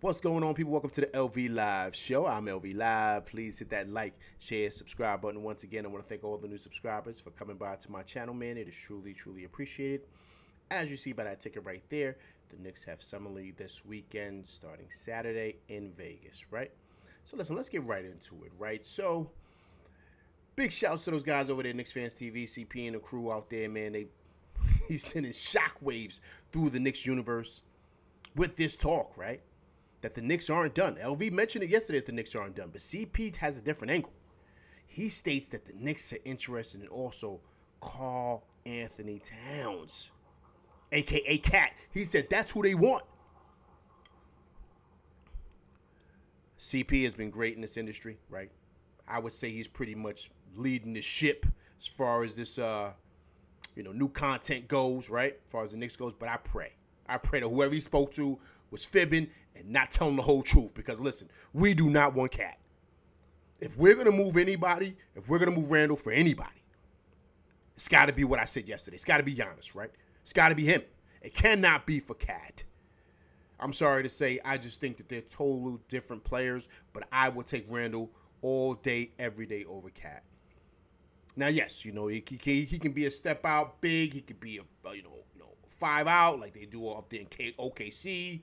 What's going on, people? Welcome to the LV Live show. I'm LV Live. Please hit that like, share, subscribe button. Once again, I want to thank all the new subscribers for coming by to my channel, man. It is truly, truly appreciated. As you see by that ticket right there, the Knicks have Summer League this weekend starting Saturday in Vegas, right? So listen, let's get right into it, right? So big shouts to those guys over there, Knicks Fans TV, CP and the crew out there, man. They he's sending shockwaves through the Knicks universe with this talk, right? That the Knicks aren't done. LV mentioned it yesterday that the Knicks aren't done, but CP has a different angle. He states that the Knicks are interested in also Karl Anthony Towns, aka KAT. He said that's who they want. CP has been great in this industry, right? I would say he's pretty much leading the ship as far as this uh you know new content goes, right? As far as the Knicks goes, but I pray. I pray that whoever he spoke to was fibbing and not telling the whole truth. Because listen, we do not want KAT. If we're gonna move anybody, if we're gonna move Randle for anybody, it's got to be what I said yesterday. It's got to be Giannis, right? It's got to be him. It cannot be for KAT. I'm sorry to say, I just think that they're total different players, but I will take Randle all day, every day over KAT. Now, yes, you know he, he, he can be a step out big. He could be a you know you know five out like they do there in OKC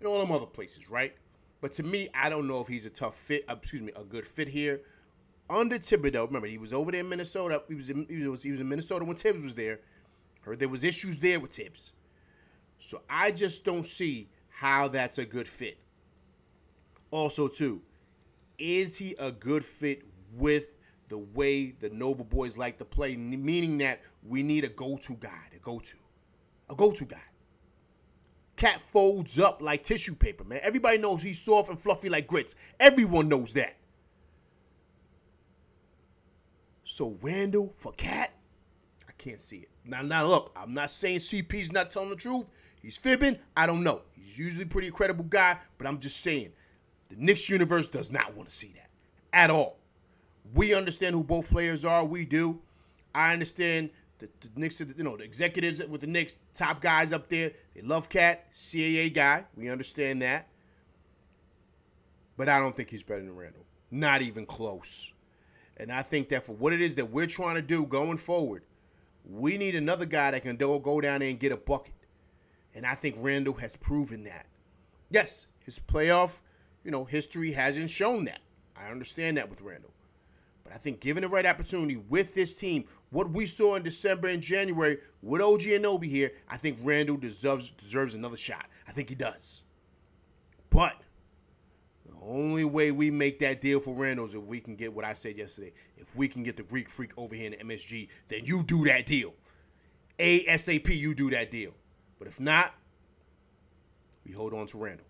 and all them other places, right? But to me, I don't know if he's a tough fit. Uh, excuse me, a good fit here. Under Thibodeau, remember he was over there in Minnesota. He was in, he was he was in Minnesota when Thibs was there. Heard there was issues there with Thibs, so I just don't see how that's a good fit. Also, too, is he a good fit with the way the Nova boys like to play? Meaning that we need a go-to guy to go to, a go-to guy. KAT folds up like tissue paper, man. Everybody knows he's soft and fluffy like grits. Everyone knows that. So Randle for KAT, I can't see it. Now, now look, I'm not saying CP's not telling the truth. He's fibbing. I don't know. He's usually a pretty credible guy, but I'm just saying the Knicks universe does not want to see that at all. We understand who both players are. We do. I understand the, the Knicks, you know, the executives with the Knicks, top guys up there. They love KAT, CAA guy. We understand that. But I don't think he's better than Randle. Not even close. And I think that for what it is that we're trying to do going forward, we need another guy that can go down there and get a bucket. And I think Randle has proven that. Yes, his playoff, you know, history hasn't shown that. I understand that with Randle. But I think given the right opportunity with this team, what we saw in December and January with OG Anunoby here, I think Randle deserves deserves another shot. I think he does. But the only way we make that deal for Randle is if we can get what I said yesterday. If we can get the Greek freak over here in the MSG, then you do that deal. ASAP, you do that deal. But if not, we hold on to Randle.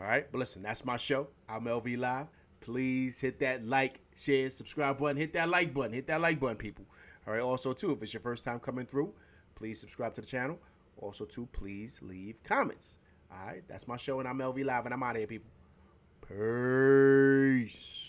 All right? But listen, that's my show. I'm LV Live. Please hit that like, share, subscribe button. Hit that like button. Hit that like button, people. All right. Also, too, if it's your first time coming through, please subscribe to the channel. Also, too, please leave comments. All right. That's my show, and I'm LV Live, and I'm out of here, people. Peace.